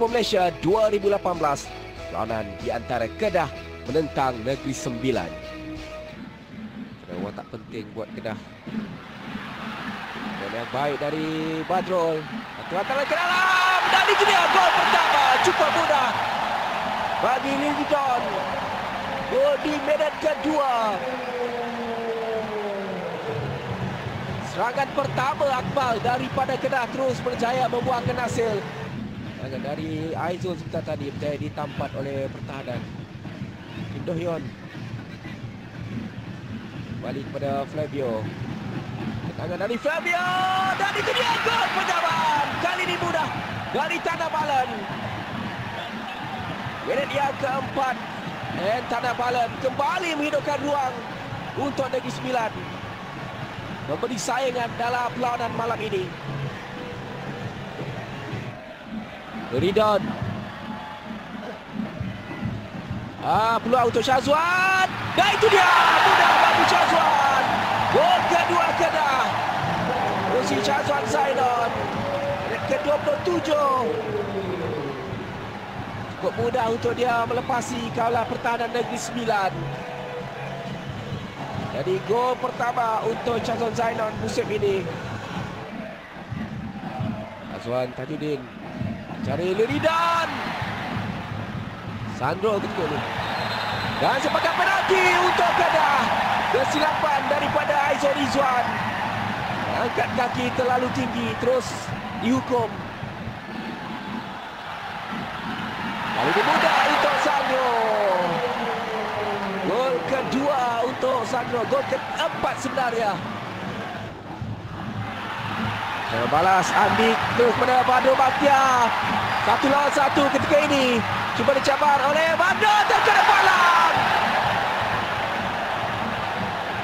Expo Malaysia 2018 Perlawanan di antara Kedah menentang Negeri Sembilan. Lawan tak penting buat Kedah. Dan yang baik dari Badrul. Tengah-tengah ke dalam. Dan itu dia gol pertama. Cukup mudah. Bagi Lindon Gol di minit kedua. Serangan pertama Akmal daripada Kedah terus berjaya membuahkan hasil. Serangan dari Aizul sebentar tadi berjaya ditampat oleh pertahanan. Kim Do Hyun. Balik kepada Flavio. Tangan dari Flavio dan itu dia gol penjaman. Kali ini mudah dari Tanah Balan. Minit yang keempat. Dan Tanah Balan kembali menghidupkan ruang untuk Negeri Sembilan memberi saingan dalam perlawanan malam ini. Ridon. Ah, peluang untuk Syazwan. Dan itu dia. Mudah bagi Syazwan. Gol kedua Kedah. Usi Syazwan Zainal. Ke-27. Cukup mudah untuk dia melepasi kawalan pertahanan Negeri Sembilan. Jadi gol pertama untuk Chazon Zainon musim ini. Azwan Tajudin cari Luridan. Sandro ketika ini. Dan sepakat penalti untuk Kedah. Kesilapan daripada Aizor Rizwan. Angkat kaki terlalu tinggi terus dihukum. Ini mudah untuk Sandro. Gol kedua untuk Sandro. Gol keempat sebenarnya. Dan balas Andik terus pada Badro Bakhtiar. Satu lawan satu ketika ini. Cuba dicabar oleh Badro terkena palang.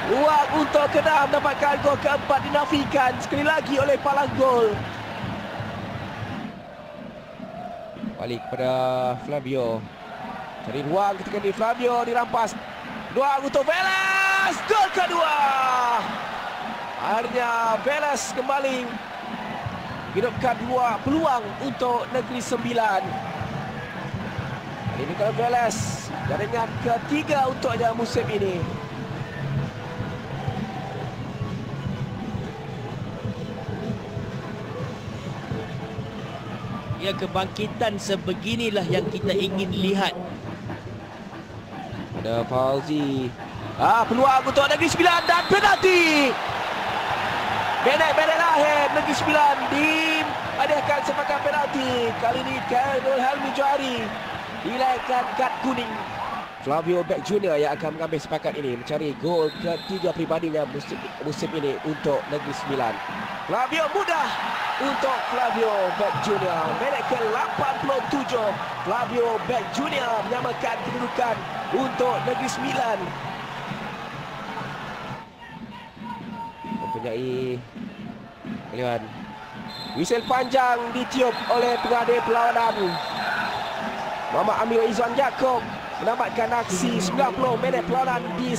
Ruang untuk Kedah mendapatkan gol keempat dinafikan sekali lagi oleh palang gol. Balik kepada Flavio. Cari ruang ketika ini Flavio dirampas. Ruang untuk Velas. Gol kedua. Akhirnya Velas kembali hidupkan dua peluang untuk Negeri Sembilan. Kali ini kalau Velas jaringan ketiga untuknya musim ini. Ya kebangkitan sebeginilah yang kita ingin lihat. Ada Fauzi. Ah, peluang untuk Negeri Sembilan dan penalti. Benek-benek lahir Negeri Sembilan diadakan sepakat penalti. Kali ini Khairul Helmi Johari dilaikan kad kuning. Flavio Beck Junior yang akan mengambil sepakat ini mencari gol ketiga pribadinya musim, musim ini untuk Negeri Sembilan. Flavio mudah untuk Flavio Beck Junior. Minit ke-87 Flavio Beck Junior menyamakan kedudukan untuk Negeri Sembilan. Mempunyai Keliwan. Whistle panjang ditiup oleh pengadil perlawanan. Muhammad Amir Izwan Yaakob menamatkan aksi 90 minit perlawanan di